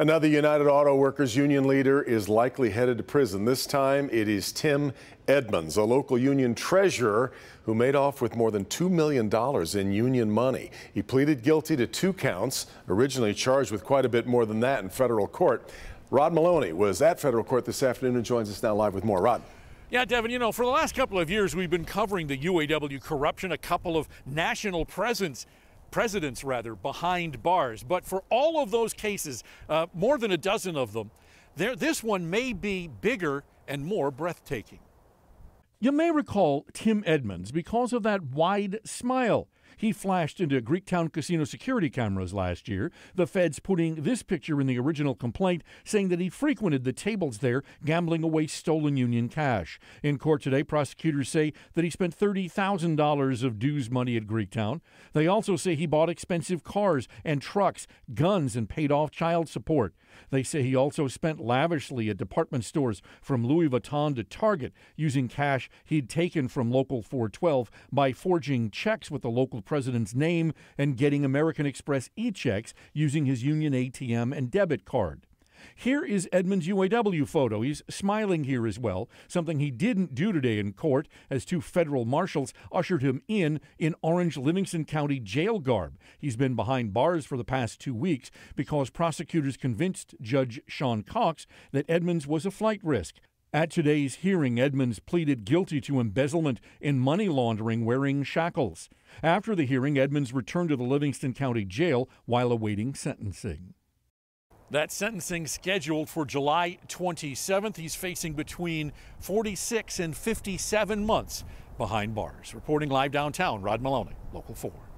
Another United Auto Workers union leader is likely headed to prison. This time it is Tim Edmunds, a local union treasurer who made off with more than $2 million in union money. He pleaded guilty to two counts, originally charged with quite a bit more than that in federal court. Rod Meloni was at federal court this afternoon and joins us now live with more. Rod. Yeah, Devin, you know, for the last couple of years, we've been covering the UAW corruption, a couple of national presence presidents rather, behind bars. But for all of those cases, uh, more than a dozen of them, there, this one may be bigger and more breathtaking. You may recall Tim Edmunds because of that wide smile he flashed into Greektown casino security cameras last year, the feds putting this picture in the original complaint, saying that he frequented the tables there, gambling away stolen union cash. In court today, prosecutors say that he spent $30,000 of dues money at Greektown. They also say he bought expensive cars and trucks, guns, and paid off child support. They say he also spent lavishly at department stores from Louis Vuitton to Target, using cash he'd taken from Local 412 by forging checks with the local president's name and getting American Express e checks using his Union ATM and debit card. Here is Edmunds' UAW photo. He's smiling here as well, something he didn't do today in court as two federal marshals ushered him in in Orange Livingston County jail garb. He's been behind bars for the past two weeks because prosecutors convinced Judge Sean Cox that Edmunds was a flight risk. At today's hearing, Edmunds pleaded guilty to embezzlement and money laundering wearing shackles. After the hearing, Edmunds returned to the Livingston County Jail while awaiting sentencing. That sentencing scheduled for July 27th. He's facing between 46 and 57 months behind bars. Reporting live downtown, Rod Meloni, Local 4.